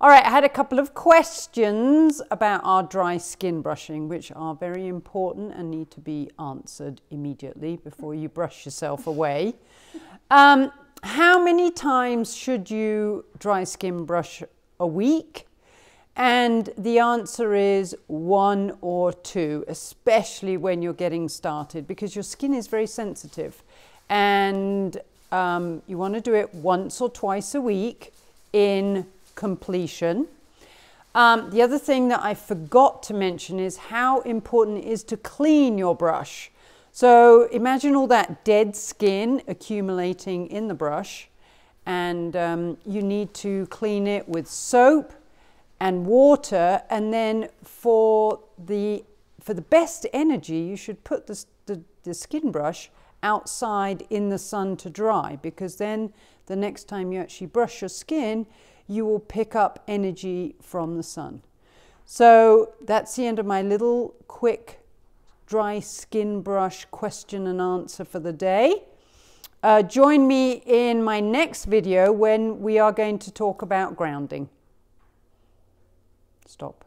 All right, I had a couple of questions about our dry skin brushing, which are very important and need to be answered immediately before you brush yourself away. Um, how many times should you dry skin brush a week? And the answer is one or two, especially when you're getting started, because your skin is very sensitive. And um, you want to do it once or twice a week in completion. Um, the other thing that I forgot to mention is how important it is to clean your brush. So imagine all that dead skin accumulating in the brush and um, you need to clean it with soap and water and then for the for the best energy you should put the, the, the skin brush outside in the sun to dry because then the next time you actually brush your skin you will pick up energy from the sun. So that's the end of my little quick dry skin brush question and answer for the day. Uh, join me in my next video when we are going to talk about grounding. Stop.